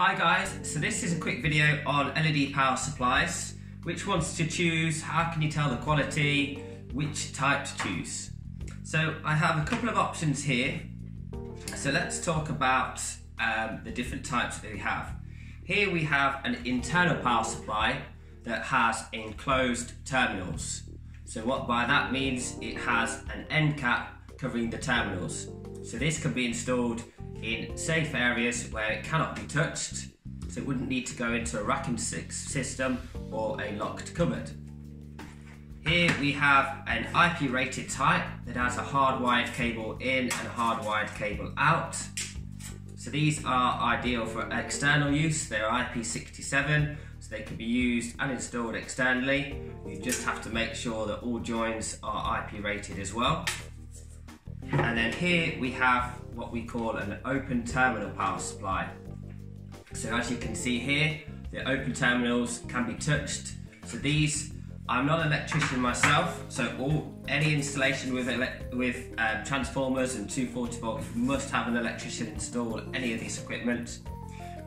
Hi guys, so this is a quick video on LED power supplies. Which ones to choose, how can you tell the quality, which type to choose. So I have a couple of options here. So let's talk about um, the different types that we have. Here we have an internal power supply that has enclosed terminals. So what by that means it has an end cap covering the terminals. So this can be installed in safe areas where it cannot be touched, so it wouldn't need to go into a racking system or a locked cupboard. Here we have an IP rated type that has a hardwired cable in and a hardwired cable out. So these are ideal for external use. They're IP67, so they can be used and installed externally. You just have to make sure that all joins are IP rated as well. And then here we have what we call an open terminal power supply. So as you can see here, the open terminals can be touched. So these, I'm not an electrician myself, so all any installation with with um, transformers and 240 volts must have an electrician install any of this equipment.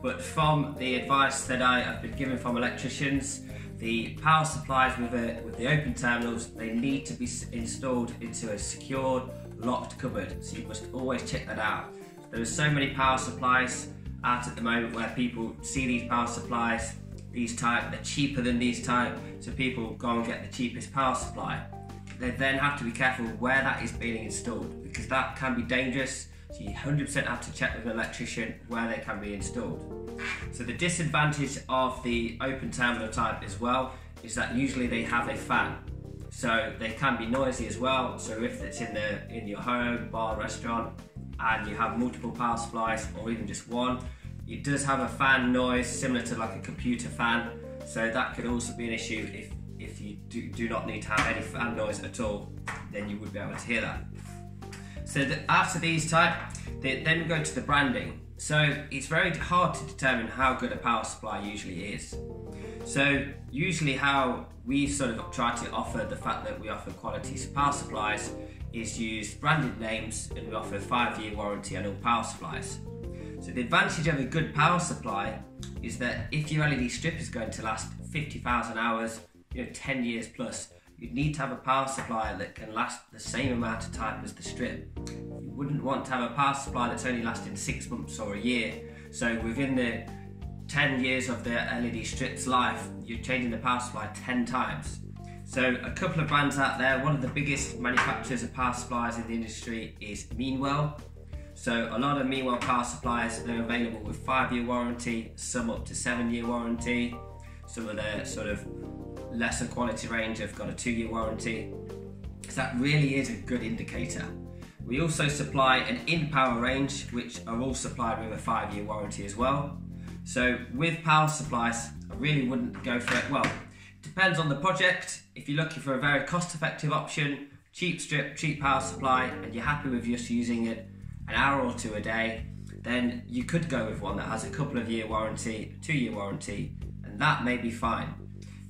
But from the advice that I have been given from electricians, the power supplies with, a, with the open terminals, they need to be installed into a secured locked cupboard, so you must always check that out. There are so many power supplies out at the moment where people see these power supplies, these type, they're cheaper than these type, so people go and get the cheapest power supply. They then have to be careful where that is being installed because that can be dangerous. So you 100% have to check with an electrician where they can be installed. So the disadvantage of the open terminal type as well is that usually they have a fan. So they can be noisy as well. So if it's in the in your home, bar, restaurant, and you have multiple power supplies or even just one, it does have a fan noise similar to like a computer fan. So that could also be an issue if if you do, do not need to have any fan noise at all, then you would be able to hear that. So the, after these type, they, then we go to the branding. So it's very hard to determine how good a power supply usually is. So usually how we sort of try to offer the fact that we offer quality power supplies is use branded names and we offer a five year warranty on all power supplies. So the advantage of a good power supply is that if your LED strip is going to last 50,000 hours, you know, 10 years plus, you need to have a power supply that can last the same amount of time as the strip. You wouldn't want to have a power supply that's only lasting six months or a year. So within the 10 years of the LED strip's life, you're changing the power supply 10 times. So a couple of brands out there, one of the biggest manufacturers of power supplies in the industry is Meanwell. So a lot of Meanwell power supplies, they're available with five year warranty, some up to seven year warranty. Some of the sort of lesser quality range have got a two year warranty. So that really is a good indicator. We also supply an in-power range, which are all supplied with a five year warranty as well. So with power supplies, I really wouldn't go for it. Well, depends on the project. If you're looking for a very cost-effective option, cheap strip, cheap power supply, and you're happy with just using it an hour or two a day, then you could go with one that has a couple of year warranty, two year warranty, and that may be fine.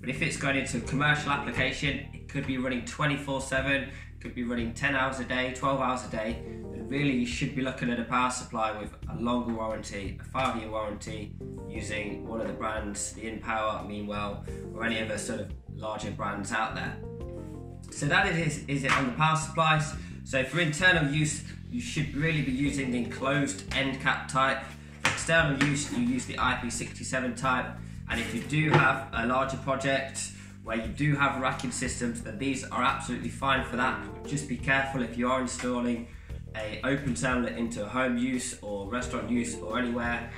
But if it's going into a commercial application, it could be running 24 7, could be running 10 hours a day, 12 hours a day, really you should be looking at a power supply with a longer warranty, a five year warranty, using one of the brands, the InPower, Meanwell, or any other sort of larger brands out there. So that is, is it on the power supplies. So for internal use, you should really be using the enclosed end cap type. For external use, you use the IP67 type. And if you do have a larger project where you do have racking systems, then these are absolutely fine for that. Just be careful if you are installing a open terminal into home use or restaurant use or anywhere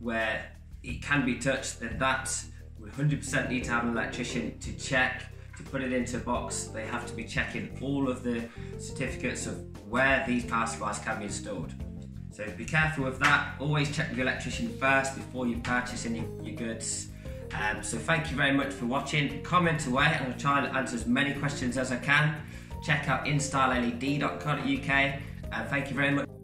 where it can be touched, then that would 100% need to have an electrician to check to put it into a box. They have to be checking all of the certificates of where these power supplies can be installed. So be careful with that. Always check with your electrician first before you purchase any your goods. Um, so thank you very much for watching. Comment away and I'll try and answer as many questions as I can. Check out instyleled.co.uk and thank you very much.